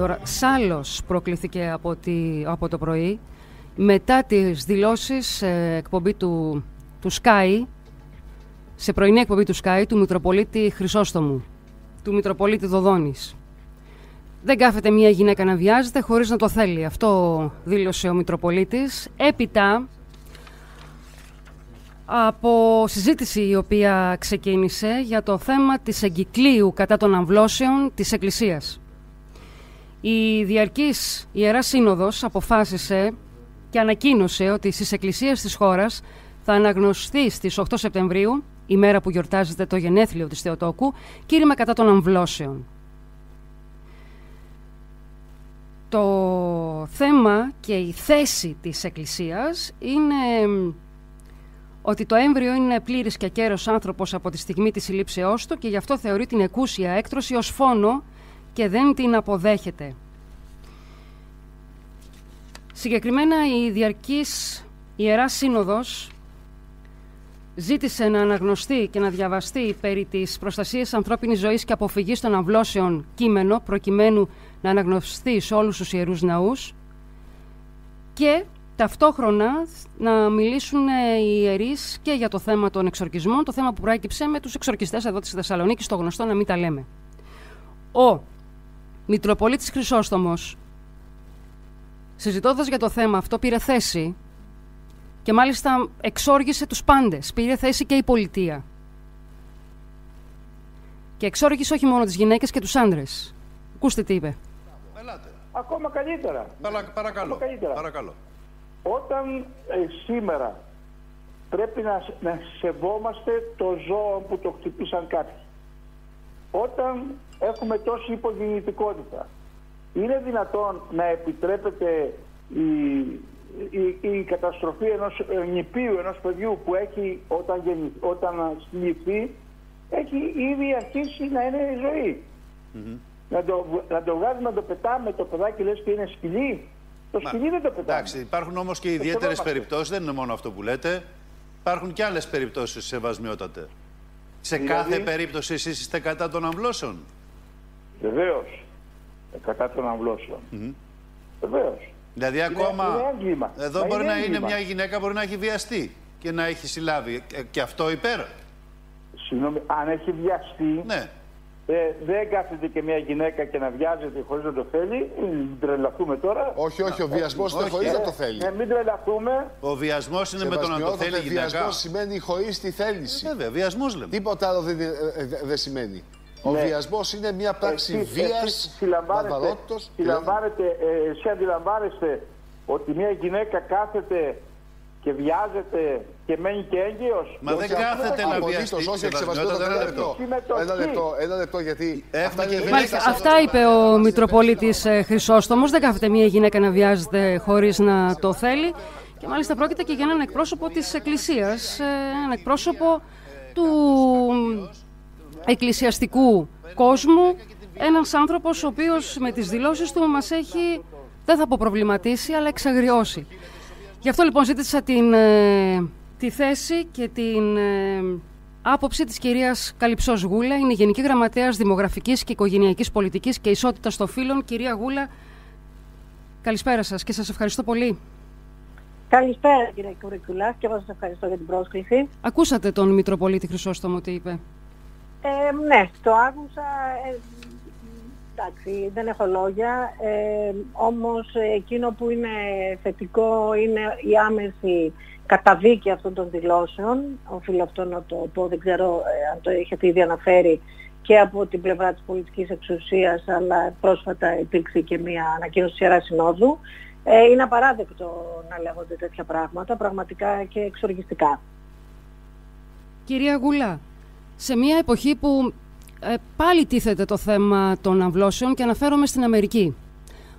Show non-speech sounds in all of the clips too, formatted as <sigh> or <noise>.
Τώρα, σάλος προκλήθηκε από, τη, από το πρωί μετά τις δηλώσεις ε, εκπομπή του, του Sky, σε πρωινή εκπομπή του Sky, του Μητροπολίτη Χρυσόστομου, του Μητροπολίτη Δοδόνης. Δεν κάθεται μια γυναίκα να βιάζεται χωρίς να το θέλει. Αυτό δήλωσε ο Μητροπολίτης. Έπειτα από συζήτηση η οποία ξεκίνησε για το θέμα της εγκυκλίου κατά των αμβλώσεων της Εκκλησίας. Η Διαρκής Ιεράς Σύνοδος αποφάσισε και ανακοίνωσε ότι στις εκκλησίες της χώρας θα αναγνωστεί στις 8 Σεπτεμβρίου, η μέρα που γιορτάζεται το γενέθλιο της Θεοτόκου, κήρυμα κατά των αμβλώσεων. Το θέμα και η θέση της Εκκλησίας είναι ότι το έμβριο είναι πλήρης και κέρος άνθρωπος από τη στιγμή της συλλήψεώς του και γι' αυτό θεωρεί την εκούσια έκτρωση ως φόνο και δεν την αποδέχεται. Συγκεκριμένα η Διαρκής Ιεράς Σύνοδος ζήτησε να αναγνωστεί και να διαβαστεί περί της προστασίας ανθρώπινης ζωής και αποφυγής των αμβλώσεων κείμενο προκειμένου να αναγνωστεί σε όλους τους ιερούς ναούς και ταυτόχρονα να μιλήσουν οι ιερείς και για το θέμα των εξορκισμών, το θέμα που προέκυψε με τους εξορκιστές εδώ της Θεσσαλονίκης, το γνωστό να μην τα λέμε. Ο Μητροπολίτης Χρυσόστομος συζητώντας για το θέμα αυτό, πήρε θέση και μάλιστα εξόργησε τους πάντες. Πήρε θέση και η πολιτεία. Και εξόργησε όχι μόνο τις γυναίκες και τους άντρες. Ακούστε τι είπε. Ελάτε. Ακόμα καλύτερα. παρακαλώ. Ακόμα καλύτερα. παρακαλώ. Όταν ε, σήμερα πρέπει να, να σεβόμαστε το ζώο που το χτυπήσαν κάποιοι. Όταν έχουμε τόση υπογεννητικότητα, είναι δυνατόν να επιτρέπεται η, η, η καταστροφή ενός νηπίου, ενός παιδιού που έχει όταν, γεννη, όταν συλληφθεί, έχει ήδη αρχίσει να είναι ζωή. Να το, να το βγάζουμε, να το πετάμε το παιδάκι λες και είναι σκυλί. Το σκυλί δεν το πετάμε. Εντάξει, υπάρχουν όμως και ιδιαίτερες περιπτώσεις, δεν είναι μόνο αυτό που λέτε. Υπάρχουν και άλλες περιπτώσεις σεβασμιότατε. Σε Δηλαδή; κάθε περίπτωση εσείς είστε κατά των αμβλώσεων. Βεβαίως. Ε, κατά των αμβλώσεων. Βεβαίως. Δηλαδή Είναι- ακόμα. είναι έγκλημα. Εδώ Μα μπορεί είναι να είναι έγκλημα. μια γυναίκα μπορεί να έχει βιαστεί και να έχει συλλάβει. Ε, και αυτό υπέρ. Συγγνώμη, αν έχει βιαστεί, Ναι. ε, δεν κάθεται και μια γυναίκα και να βιάζεται χωρίς να το θέλει. Ε, Μην τρελαθούμε τώρα. Όχι, όχι, ο βιασμός είναι όχι. χωρίς Ε, να το θέλει. ε, μην τρελαθούμε. Ο βιασμός είναι με το να το θέλει η γυναίκα. Βιασμός σημαίνει χωρίς τη θέληση. Βέβαια, βιασμός λέμε. Τίποτα άλλο δεν, ε, ε, δεν σημαίνει. Ο Ναι. βιασμός είναι μια πράξη Εσείς- βίας, εσείς συλλαμβάνεστε- βαρβαρότητας. συλλαμβάνετε, ε, εσύ αντιλαμβάνεστε ότι μια γυναίκα κάθεται και βιάζεται και μένει και έγκυος; Μα δεν κάθεται να βιαστεί. Όχι, Σεβασμιότατα, εξεβασμιότατα, ένα ένα λεπτό. λεπτό. Συμμετοχή. Ένα λεπτό, ένα λεπτό, γιατί. Έχουμε αυτά και είναι γυναίκες Μάλιστα, βία. αυτά είπε ο Μητροπολίτης ε, Χρυσόστομος. Δεν κάθεται μια γυναίκα να βιάζεται χωρίς να το θέλει. Και μάλιστα πρόκειται και για έναν εκπρόσωπο της Εκκλησίας, ε, έναν εκπρόσωπο του εκκλησιαστικού κόσμου, ένας άνθρωπος ο οποίος με τις δηλώσεις του μας έχει, δεν θα πω προβληματίσει, αλλά εξαγριώσει. Γι' αυτό λοιπόν ζήτησα την, ε, τη θέση και την ε, άποψη της κυρίας Καλυψός Γούλα. Είναι η Γενική Γραμματέας Δημογραφικής και Οικογενειακής Πολιτικής και Ισότητας των Φύλων. Κυρία Γούλα, καλησπέρα σας και σας ευχαριστώ πολύ. Καλησπέρα κύριε Κουρικουλάς και εγώ σας ευχαριστώ για την πρόσκληση. Ακούσατε τον Μητροπολίτη Χρυσόστομο τι είπε; Ε, ναι, το άκουσα. Ε, εντάξει, δεν έχω λόγια. Ε, όμως ε, εκείνο που είναι θετικό είναι η άμεση καταδίκη αυτών των δηλώσεων. Οφείλω αυτό να το πω, δεν ξέρω ε, αν το έχετε ήδη αναφέρει και από την πλευρά της πολιτικής εξουσίας, αλλά πρόσφατα υπήρξε και μια ανακοίνωση της Ιεράς Συνόδου. Ε, είναι απαράδεκτο να λέγονται τέτοια πράγματα, πραγματικά και εξοργιστικά. Κυρία Γούλα, σε μια εποχή που ε, πάλι τίθεται το θέμα των αμβλώσεων και αναφέρομαι στην Αμερική,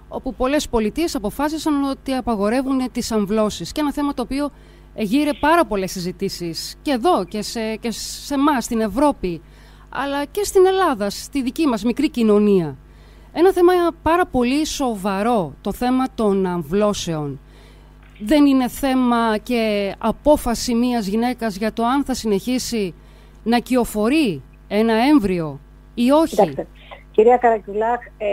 όπου πολλές πολιτείες αποφάσισαν ότι απαγορεύουν τις αμβλώσεις και ένα θέμα το οποίο γύρε πάρα πολλές συζητήσεις και εδώ και σε, και σε εμάς στην Ευρώπη, αλλά και στην Ελλάδα, στη δική μας μικρή κοινωνία. Ένα θέμα πάρα πολύ σοβαρό, το θέμα των αμβλώσεων. Δεν είναι θέμα και απόφαση μιας γυναίκας για το αν θα συνεχίσει να κυοφορεί ένα έμβριο ή όχι; Κοιτάξτε, Κυρία Καρακουλάχ, ε,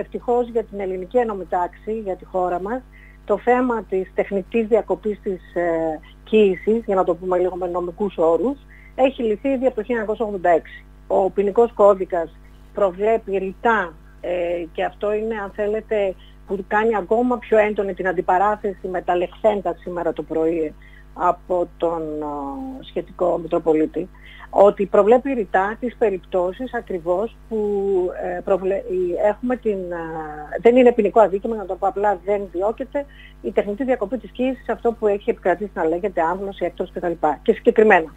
ευτυχώς για την ελληνική ένωμη τάξη, για τη χώρα μας, το θέμα της τεχνητής διακοπής της ε, κοίησης, για να το πούμε λίγο με νομικούς όρους, έχει λυθεί ήδη από το 1986. Ο ποινικός κώδικας προβλέπει ρητά ε, και αυτό είναι αν θέλετε που κάνει ακόμα πιο έντονη την αντιπαράθεση με τα λεχθέντα σήμερα το πρωί από τον σχετικό Μητροπολίτη ότι προβλέπει ρητά τις περιπτώσεις ακριβώς που ε, προβλε... έχουμε την... δεν είναι ποινικό αδίκημα, να το πω απλά δεν διώκεται η τεχνητή διακοπή της κοίησης, αυτό που έχει επικρατήσει να λέγεται άμβλωση, έκτος κτλ. Και συγκεκριμένα.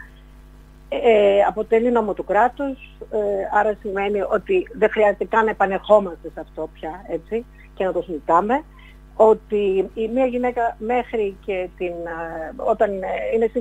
Ε, αποτελεί νόμο του κράτους, ε, άρα σημαίνει ότι δεν χρειάζεται καν να επανερχόμαστε σε αυτό πια, έτσι, και να το συζητάμε ότι η μία γυναίκα μέχρι και την, όταν είναι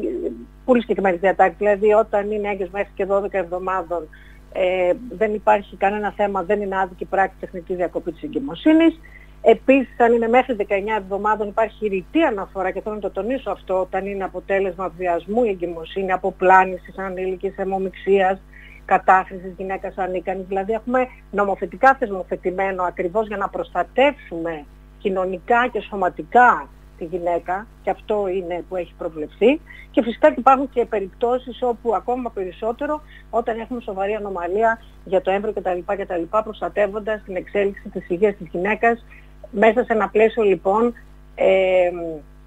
πολύ συγκεκριμένη διατάξη, δηλαδή όταν είναι έγκυος μέχρι και 12 εβδομάδων ε, δεν υπάρχει κανένα θέμα, δεν είναι άδικη πράξη τεχνική διακοπή της εγκυμοσύνης. Επίσης, αν είναι μέχρι 19 εβδομάδων υπάρχει ρητή αναφορά και θέλω να το τονίσω αυτό, όταν είναι αποτέλεσμα βιασμού η εγκυμοσύνη, αποπλάνησης ανήλικης, αιμομηξίας, κατάχρησης γυναίκας ανίκανης. Δηλαδή έχουμε νομοθετικά θεσμοθετημένο ακριβώς για να προστατεύσουμε κοινωνικά και σωματικά τη γυναίκα και αυτό είναι που έχει προβλεφθεί και φυσικά υπάρχουν και περιπτώσεις όπου ακόμα περισσότερο όταν έχουμε σοβαρή ανομαλία για το έμβριο κτλ. κτλ προστατεύοντας την εξέλιξη της υγείας της γυναίκας μέσα σε ένα πλαίσιο λοιπόν ε,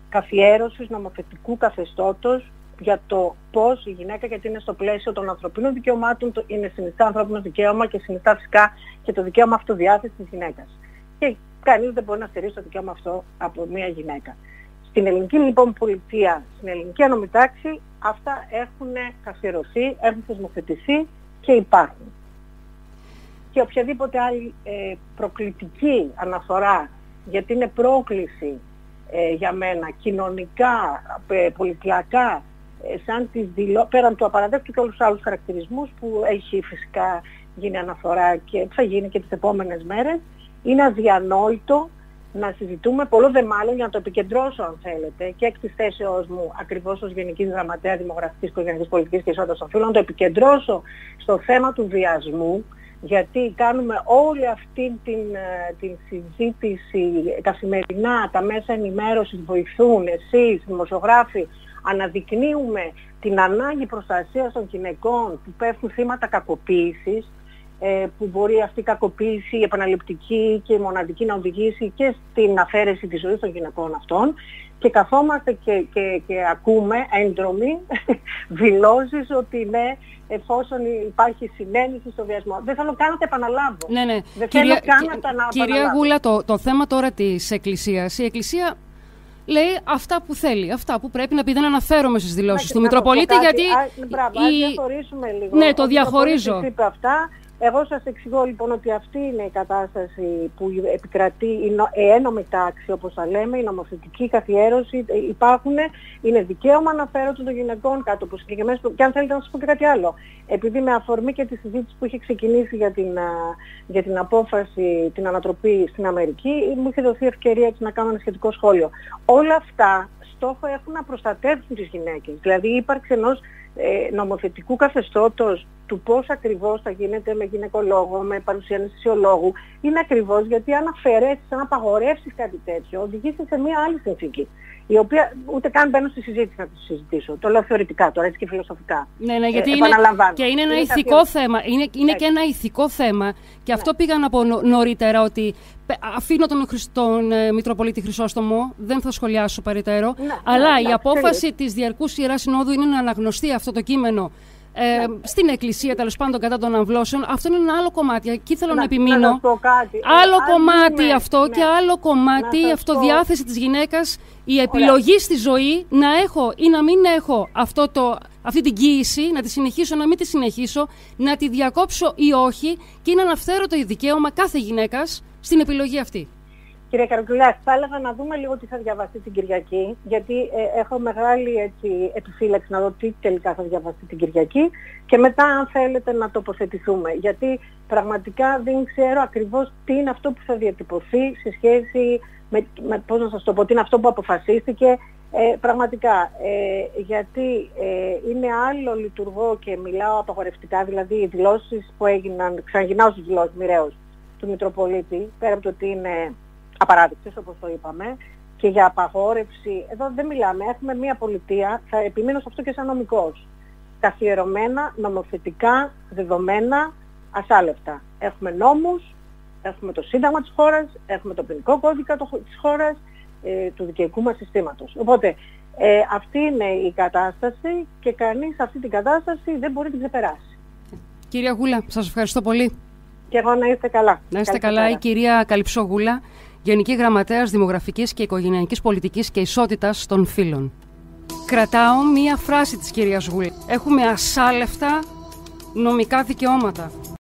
καθιέρωσης νομοθετικού καθεστώτος για το πώς η γυναίκα, γιατί είναι στο πλαίσιο των ανθρωπίνων δικαιωμάτων, είναι συνιστά ανθρώπινος δικαίωμα και συνιστά φυσικά και το δικαίωμα αυτοδιάθεσης της γυναίκας. Και κανείς δεν μπορεί να στερήσει το δικαίωμα αυτό από μια γυναίκα. Στην ελληνική λοιπόν πολιτεία, στην ελληνική ανομητάξη, αυτά έχουν καθιερωθεί, έχουν θεσμοθετηθεί και υπάρχουν. Και οποιαδήποτε άλλη ε, προκλητική αναφορά, γιατί είναι πρόκληση ε, για μένα κοινωνικά, ε, πολιτιακά, ε, σαν τις δηλώ... πέραν του απαραδέκτου και όλους τους άλλους χαρακτηρισμούς που έχει φυσικά γίνει αναφορά και θα γίνει και τις επόμενες μέρες, είναι αδιανόητο να συζητούμε πολλό δε μάλλον για να το επικεντρώσω αν θέλετε και εκ της θέσεώς μου ακριβώς ως Γενικής Γραμματέας Δημογραφικής Οικογενειακής Πολιτικής και Ισότητας των Φύλων να το επικεντρώσω στο θέμα του βιασμού γιατί κάνουμε όλη αυτή την, ε, την συζήτηση καθημερινά, τα μέσα ενημέρωσης βοηθούν, εσείς, δημοσιογράφοι, αναδεικνύουμε την ανάγκη προστασίας των γυναικών που πέφτουν θύματα κακοποίησης ε, που μπορεί αυτή η κακοποίηση, η επαναληπτική και η μοναδική να οδηγήσει και στην αφαίρεση της ζωής των γυναικών αυτών και καθόμαστε και, και, και ακούμε έντρομοι <laughs> δηλώσεις ότι ναι, εφόσον υπάρχει συνένεση στο βιασμό. Δεν θέλω καν να τα επαναλάβω. Ναι, ναι. Δεν θέλω καν να τα επαναλάβω. Κυρία Γούλα, το, το θέμα τώρα της Εκκλησίας, η Εκκλησία λέει αυτά που θέλει, αυτά που πρέπει να πει. Δεν αναφέρομαι στις δηλώσεις του Μητροπολίτη, γιατί... Α, μπράβο, η... διαχωρίσουμε λίγο. Ναι, το διαχωρίζω. Είπε αυτά, εγώ σας εξηγώ λοιπόν ότι αυτή είναι η κατάσταση που επικρατεί η ένομη τάξη όπως θα λέμε, η νομοθετική καθιέρωση, ε, υπάρχουν, είναι δικαίωμα αναφέροντων των γυναικών κάτω από συγκεκριμένες και αν θέλετε να σας πω και κάτι άλλο. Επειδή με αφορμή και τη συζήτηση που είχε ξεκινήσει για την, για την απόφαση, την ανατροπή στην Αμερική, μου είχε δοθεί ευκαιρία έτσι να κάνω ένα σχετικό σχόλιο. Όλα αυτά στόχο έχουν να προστατεύσουν τις γυναίκες. Δηλαδή η ύπαρξη ενός ε, νομοθετικού καθεστώτος του πώς ακριβώς θα γίνεται με γυναικολόγο, με παρουσία αναισθησιολόγου, είναι ακριβώς γιατί αν αφαιρέσεις, αν απαγορεύσεις κάτι τέτοιο, οδηγήσεις σε μια άλλη συνθήκη. Η οποία ούτε καν μπαίνω στη συζήτηση να τη συζητήσω. Το λέω θεωρητικά τώρα, έτσι και φιλοσοφικά. Ναι, ναι, γιατί ε, είναι, και είναι ένα είναι ηθικό θέμα. Είναι, είναι και ένα ηθικό θέμα. Και αυτό ναι. πήγα να πω νωρίτερα, ότι αφήνω τον, τον ε, Μητροπολίτη Χρυσόστομο, δεν θα σχολιάσω παρετέρω. Ναι, αλλά ναι, η απόφαση της Διαρκούς Ιεράς Συνόδου είναι να αναγνωστεί αυτό το κείμενο ε, στην εκκλησία τέλος πάντων κατά των αμβλώσεων. Αυτό είναι ένα άλλο κομμάτι. Εκεί θέλω να, να επιμείνω. Να πω κάτι. Άλλο κομμάτι αυτό ναι. και άλλο κομμάτι η αυτοδιάθεση της γυναίκας, η επιλογή στη ζωή να έχω ή να μην έχω αυτό το, αυτή την κοίηση, να τη συνεχίσω, να μην τη συνεχίσω, να τη διακόψω ή όχι και είναι αναφθέρωτο δικαίωμα κάθε γυναίκας στην επιλογή αυτή. Κύριε Καραγκουλά, θα έλεγα να δούμε λίγο τι θα διαβαστεί την Κυριακή, γιατί ε, έχω μεγάλη έτσι, επιφύλαξη να δω τι τελικά θα διαβαστεί την Κυριακή και μετά αν θέλετε να τοποθετηθούμε. Γιατί πραγματικά δεν ξέρω ακριβώς τι είναι αυτό που θα διατυπωθεί σε σχέση με, με πώς να σας το πω, τι είναι αυτό που αποφασίστηκε Ε, πραγματικά, ε, γιατί ε, είναι άλλο λειτουργό και μιλάω απαγορευτικά, δηλαδή οι δηλώσεις που έγιναν, ξαναγυρνάω στις δηλώσεις μοιραίως του Μητροπολίτη, πέρα από το ότι είναι απαράδεκτες όπως το είπαμε, και για απαγόρευση, εδώ δεν μιλάμε, έχουμε μια πολιτεία, θα επιμείνω σε αυτό και σαν νομικός, καθιερωμένα, νομοθετικά, δεδομένα, ασάλευτα. Έχουμε νόμους, έχουμε το Σύνταγμα της χώρας, έχουμε το ποινικό κώδικα της χώρας, ε, του δικαιικού μας συστήματος. Οπότε ε, αυτή είναι η κατάσταση και κανείς αυτή την κατάσταση δεν μπορεί να την ξεπεράσει. Κυρία Γούλα, σας ευχαριστώ πολύ. Και εγώ να είστε καλά. Να είστε καλά, η κυρία Καλυψόγουλα, Γενική Γραμματέας Δημογραφικής και Οικογενειακής Πολιτικής και Ισότητας των Φύλων. Κρατάω μία φράση της κυρίας Γούλα. Έχουμε ασάλευτα νομικά δικαιώματα.